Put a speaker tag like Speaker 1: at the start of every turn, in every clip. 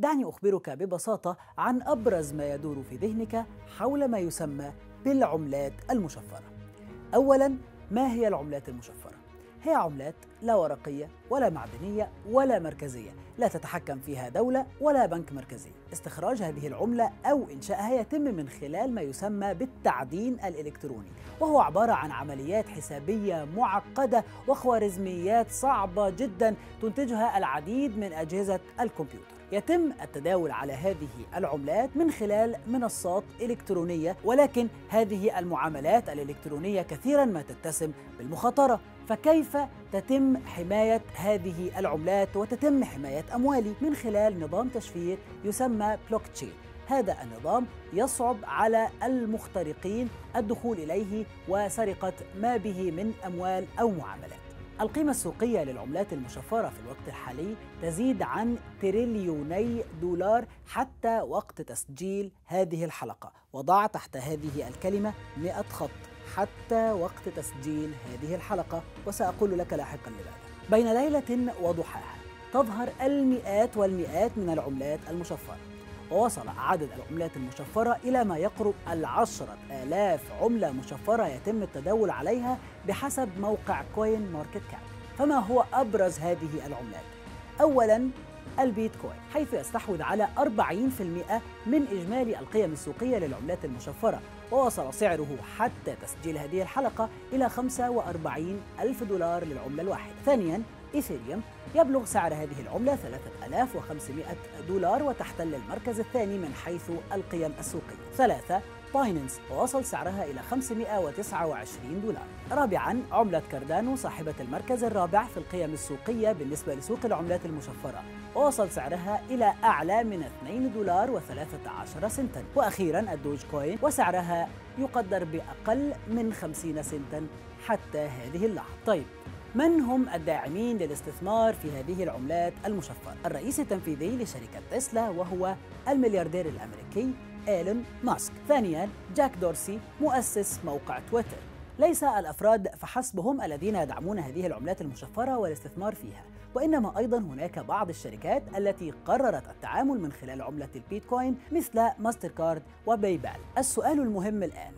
Speaker 1: دعني أخبرك ببساطة عن أبرز ما يدور في ذهنك حول ما يسمى بالعملات المشفرة. أولاً ما هي العملات المشفرة؟ هي عملات لا ورقية ولا معدنية ولا مركزية لا تتحكم فيها دولة ولا بنك مركزي استخراج هذه العملة أو إنشائها يتم من خلال ما يسمى بالتعدين الإلكتروني وهو عبارة عن عمليات حسابية معقدة وخوارزميات صعبة جدا تنتجها العديد من أجهزة الكمبيوتر يتم التداول على هذه العملات من خلال منصات إلكترونية ولكن هذه المعاملات الإلكترونية كثيرا ما تتسم بالمخاطرة. فكيف تتم حماية هذه العملات وتتم حماية أموالي من خلال نظام تشفير يسمى بلوك تشين هذا النظام يصعب على المخترقين الدخول إليه وسرقة ما به من أموال أو معاملات. القيمة السوقية للعملات المشفرة في الوقت الحالي تزيد عن تريليوني دولار حتى وقت تسجيل هذه الحلقة. وضع تحت هذه الكلمة 100 خط حتى وقت تسجيل هذه الحلقة. وسأقول لك لاحقا لماذا. بين ليلة وضحاها تظهر المئات والمئات من العملات المشفرة. ووصل عدد العملات المشفرة إلى ما يقرب العشرة آلاف عملة مشفرة يتم التداول عليها بحسب موقع CoinMarketCap فما هو أبرز هذه العملات؟ أولاً البيتكوين حيث يستحوذ على 40% من إجمالي القيم السوقية للعملات المشفرة ووصل سعره حتى تسجيل هذه الحلقة إلى 45 ألف دولار للعملة الواحدة ثانياً إيثيريوم يبلغ سعر هذه العملة 3500 دولار وتحتل المركز الثاني من حيث القيم السوقية. ثلاثة بايننس ووصل سعرها إلى 529 دولار. رابعا عملة كاردانو صاحبة المركز الرابع في القيم السوقية بالنسبة لسوق العملات المشفرة. ووصل سعرها إلى أعلى من 2 دولار و13 سنتا. وأخيرا الدوج كوين وسعرها يقدر بأقل من 50 سنتا حتى هذه اللحظة. طيب من هم الداعمين للاستثمار في هذه العملات المشفرة؟ الرئيس التنفيذي لشركة تسلا وهو الملياردير الأمريكي إيلون ماسك. ثانيا جاك دورسي مؤسس موقع تويتر. ليس الأفراد فحسب هم الذين يدعمون هذه العملات المشفرة والاستثمار فيها وإنما أيضا هناك بعض الشركات التي قررت التعامل من خلال عملة البيتكوين مثل ماستر كارد وباي بال. السؤال المهم الآن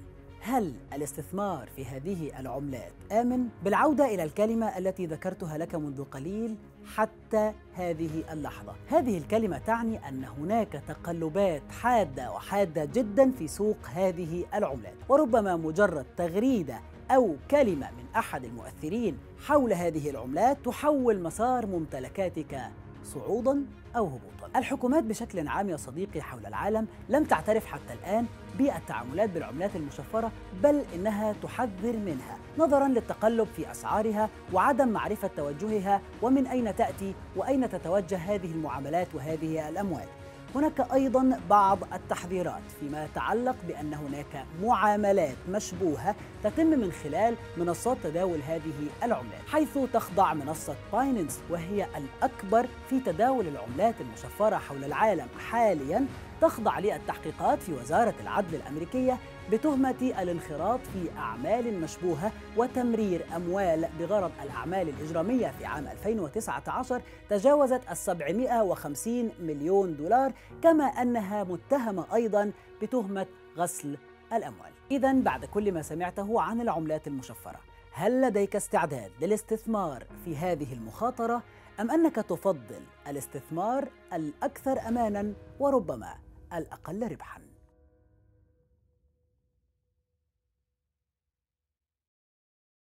Speaker 1: هل الاستثمار في هذه العملات آمن؟ بالعودة إلى الكلمة التي ذكرتها لك منذ قليل حتى هذه اللحظة هذه الكلمة تعني أن هناك تقلبات حادة وحادة جدا في سوق هذه العملات وربما مجرد تغريدة أو كلمة من أحد المؤثرين حول هذه العملات تحول مسار ممتلكاتك صعودا أو هبوطا. الحكومات بشكل عام يا صديقي حول العالم لم تعترف حتى الآن بالتعاملات بالعملات المشفرة بل إنها تحذر منها نظرا للتقلب في أسعارها وعدم معرفة توجهها ومن أين تأتي وأين تتوجه هذه المعاملات وهذه الأموال. هناك أيضا بعض التحذيرات فيما يتعلق بأن هناك معاملات مشبوهة تتم من خلال منصات تداول هذه العملات حيث تخضع منصة بايننس وهي الأكبر في تداول العملات المشفرة حول العالم حاليا تخضع للتحقيقات في وزارة العدل الأمريكية بتهمة الانخراط في أعمال مشبوهة وتمرير أموال بغرض الأعمال الإجرامية في عام 2019 تجاوزت ال 750 مليون دولار كما أنها متهمة أيضا بتهمة غسل الأموال. إذا بعد كل ما سمعته عن العملات المشفرة هل لديك استعداد للاستثمار في هذه المخاطرة؟ أم أنك تفضل الاستثمار الأكثر أمانا وربما الأقل ربحاً؟